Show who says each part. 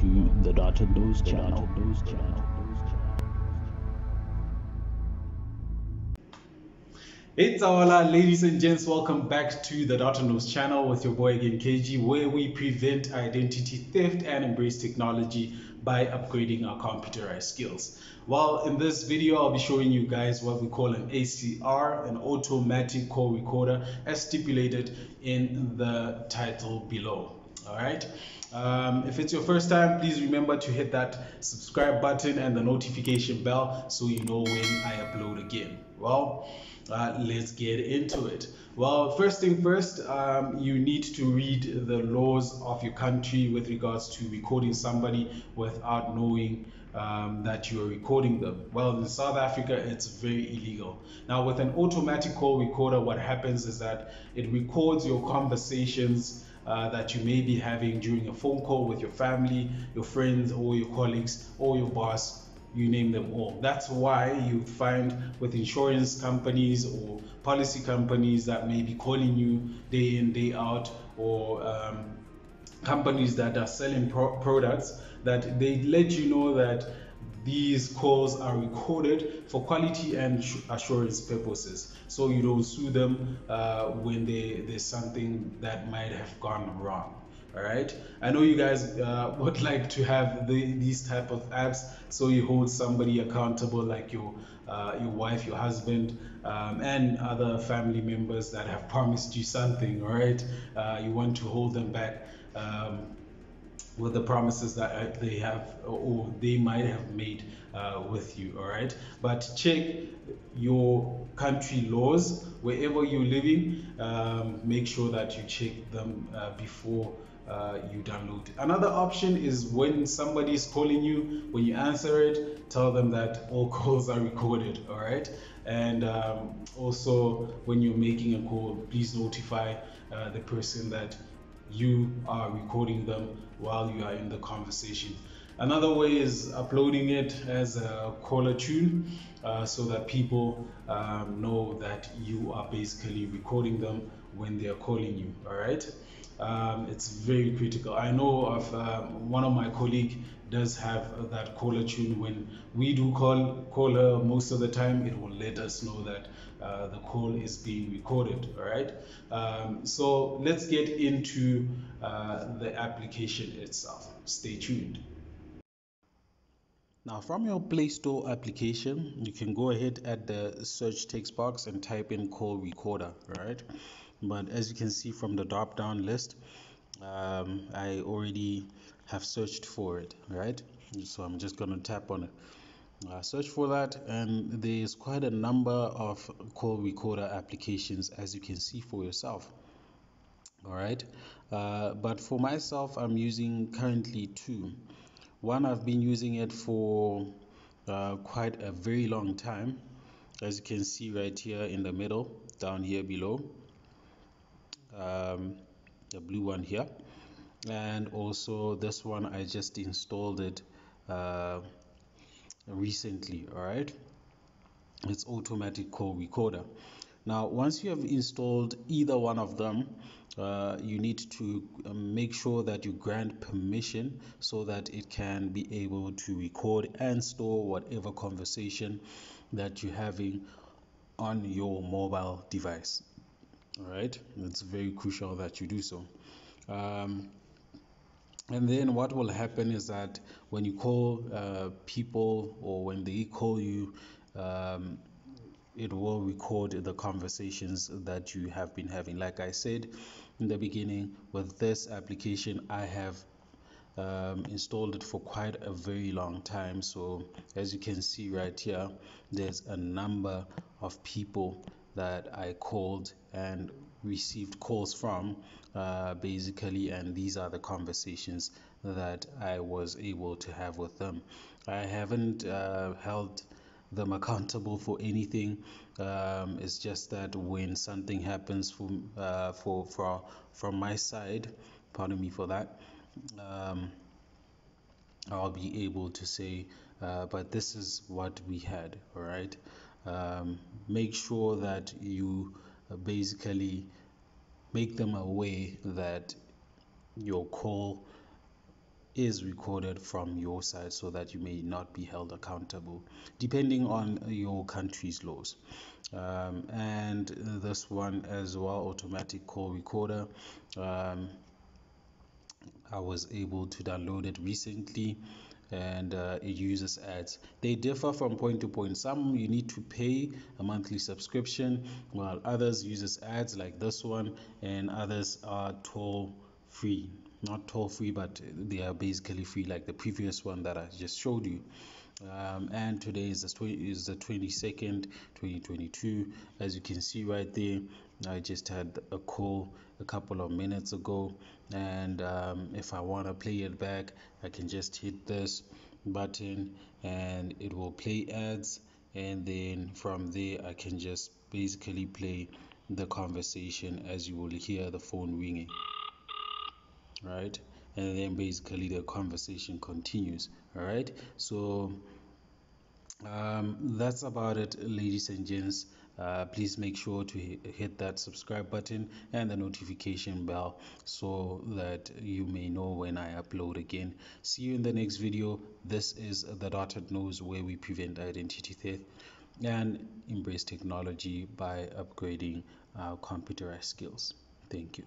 Speaker 1: to the De Dotted Nose channel.
Speaker 2: It's our ladies and gents. Welcome back to the De Dotted Nose channel with your boy again, KG, where we prevent identity theft and embrace technology by upgrading our computerized skills. Well, in this video, I'll be showing you guys what we call an ACR, an automatic call recorder, as stipulated in the title below. All right. Um, if it's your first time, please remember to hit that subscribe button and the notification bell so you know when I upload again. Well, uh, let's get into it. Well, first thing first, um, you need to read the laws of your country with regards to recording somebody without knowing um, that you are recording them. Well, in South Africa, it's very illegal. Now, with an automatic call recorder, what happens is that it records your conversations uh, that you may be having during a phone call with your family, your friends, or your colleagues, or your boss. You name them all. That's why you find with insurance companies or policy companies that may be calling you day in, day out, or um, companies that are selling pro- products that they let you know that these calls are recorded for quality and assurance purposes. So you don't sue them uh, when they, there's something that might have gone wrong all right? I know you guys uh, would like to have the, these type of apps so you hold somebody accountable like your uh, your wife your husband um, and other family members that have promised you something all right? Uh, you want to hold them back um, with the promises that uh, they have or they might have made uh, with you all right? But check your country laws. Wherever you're living um, make sure that you check them uh, before uh, you download. Another option is when somebody is calling you when you answer it tell them that all calls are recorded all right? And um, also when you're making a call please notify uh, the person that you are recording them while you are in the conversation. Another way is uploading it as a caller tune uh, so that people um, know that you are basically recording them when they are calling you. All right. Um, it's very critical. I know of um, one of my colleague does have that caller tune. When we do call call her, most of the time it will let us know that uh, the call is being recorded. All right. Um, so let's get into uh, the application itself. Stay tuned. Now, from your Play Store application, you can go ahead at the search text box and type in call recorder. Right but as you can see from the drop down list um, I already have searched for it right? So I'm just gonna tap on it. Uh, search for that and there's quite a number of call recorder applications as you can see for yourself all right? Uh, but for myself I'm using currently two. One I've been using it for uh, quite a very long time as you can see right here in the middle down here below um, the blue one here. And also this one I just installed it uh, recently all right it's automatic call recorder. Now once you have installed either one of them uh, you need to um, make sure that you grant permission so that it can be able to record and store whatever conversation that you're having on your mobile device all right? It's very crucial that you do so. Um, and then what will happen is that when you call uh, people or when they call you um, it will record the conversations that you have been having. Like i said in the beginning with this application i have um, installed it for quite a very long time. So as you can see right here there's a number of people that I called and received calls from uh, basically and these are the conversations that I was able to have with them. I haven't uh, held them accountable for anything. Um, it's just that when something happens from uh, for, for from my side pardon me for that um, I'll be able to say uh, but this is what we had all right um, make sure that you basically make them aware that your call is recorded from your side so that you may not be held accountable depending on your country's laws. Um, and this one as well automatic call recorder. Um, I was able to download it recently and uh, it uses ads. They differ from point to point. Some you need to pay a monthly subscription, while others uses ads like this one, and others are toll free. Not toll free, but they are basically free, like the previous one that I just showed you. Um, and today is the, 20, is the 22nd 2022 as you can see right there I just had a call a couple of minutes ago. And um, if I want to play it back I can just hit this button and it will play ads. And then from there I can just basically play the conversation as you will hear the phone ringing. Right and then basically the conversation continues all right? So um, that's about it ladies and gents. Uh, please make sure to hit that subscribe button and the notification bell so that you may know when I upload again. See you in the next video. This is the dotted nose where we prevent identity theft and embrace technology by upgrading our computerized skills. Thank you